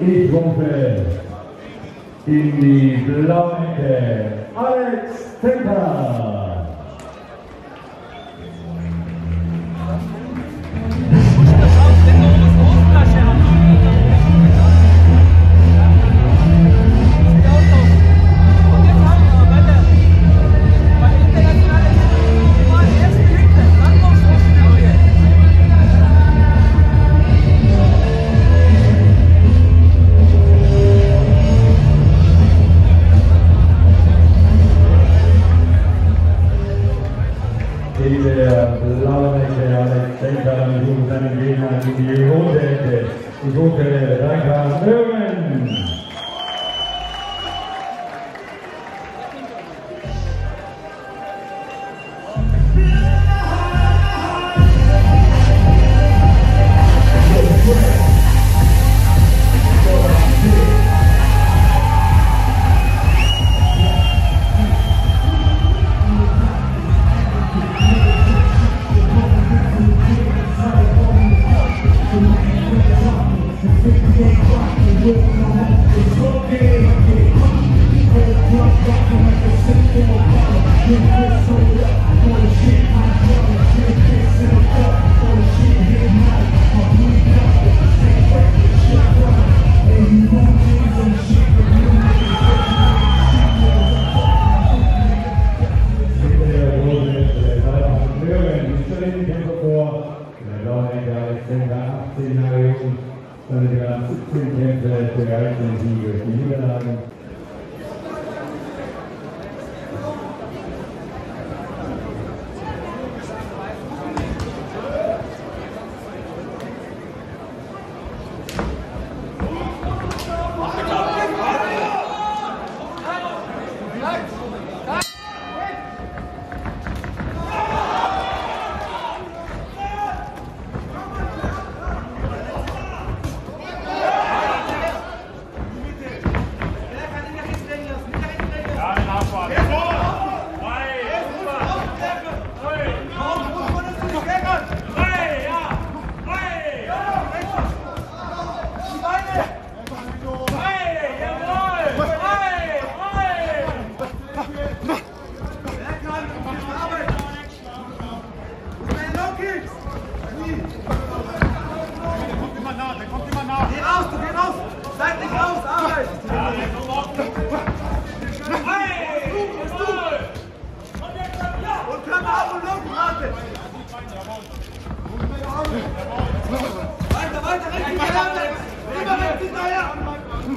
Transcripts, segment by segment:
Ich rufe in die blaue Ecke Alex Tinker. Tekrar Jorden Gina Gini Odede Igokere Rakan Ömen. Yeah. 来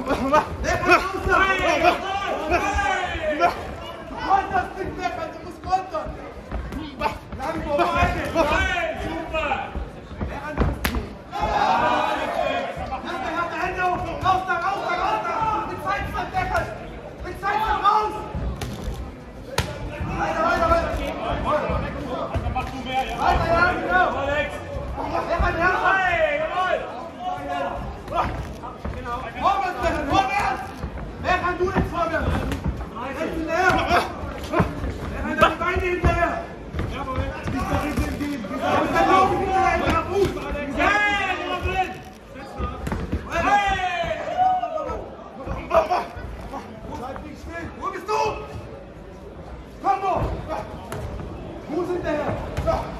不疼了上。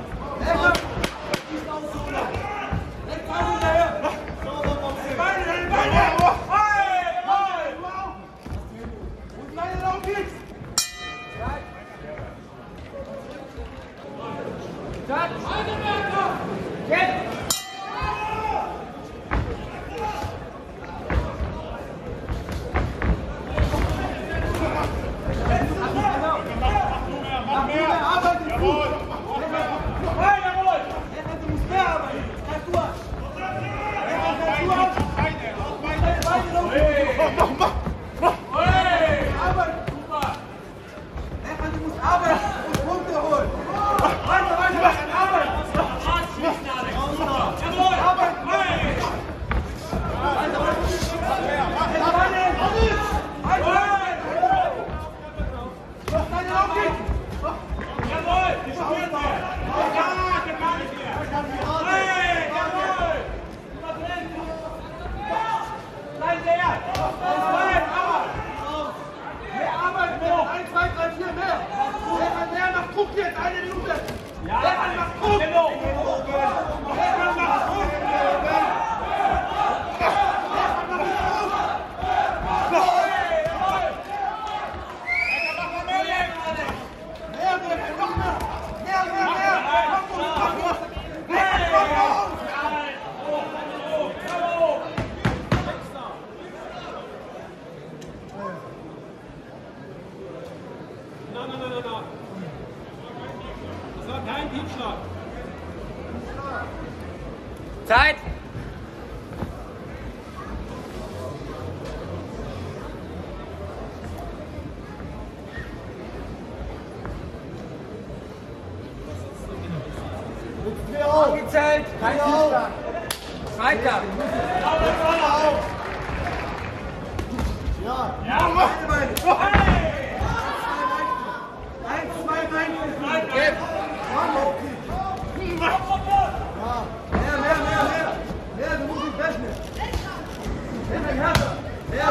jetzt eine Minute. Ja, ja, mach Druck. Genau. Zeit! Angezählt! Kein Zustand! Weiter! Ja! Ja! Eins, zwei, eins, zwei, eins! Komm, okay! إيه هذا؟ إيه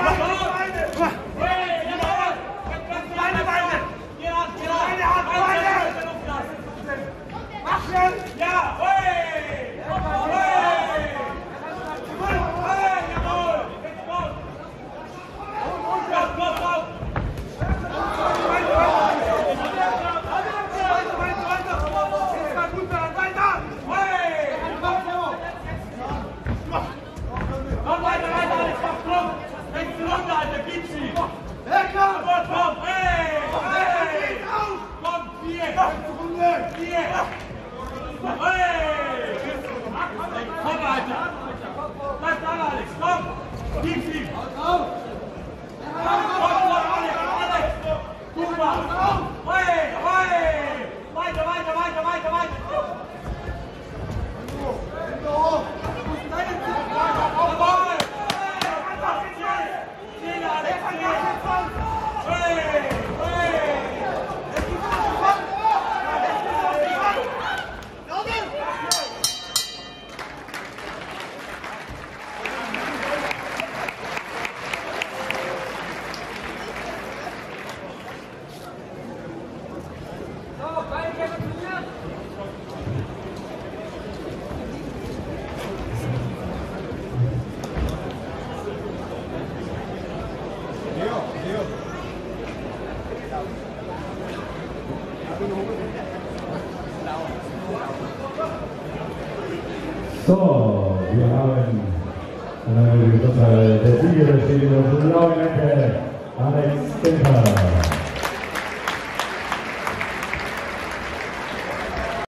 Come on. So, wir haben einen Bestandteil der Sieger, der steht in der blauen Ecke, Alex Kemper.